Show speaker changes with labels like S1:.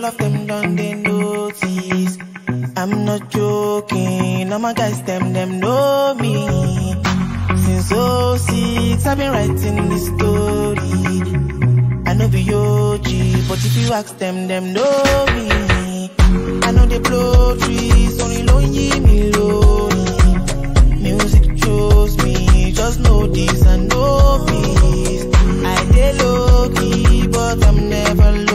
S1: all of them done they notice. I'm not joking, all my guys them them know me. Since 06, I've been writing this story. I know the OG, but if you ask them, them know me. I know they blow trees, only lonely me lonely. Music chose me, just know this and know peace. I they low key, but I'm never low.